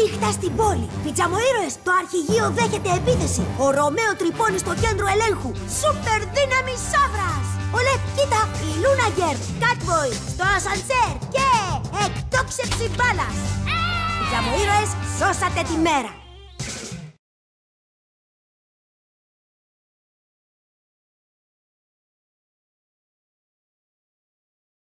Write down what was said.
Νύχτα στην πόλη. Πιτζαμοήρωε. το αρχηγείο δέχεται επίθεση. Ο Ρωμαίο τρυπώνει στο κέντρο ελέγχου. Σούπερ δύναμη σαύρα. Ο Λεφ, κοίτα, η Λούναγκερ, Catboy, το ασανσέρ και εκτόξευση μπάλας. Ε! Πιτζαμοήρωε, σώσατε τη μέρα.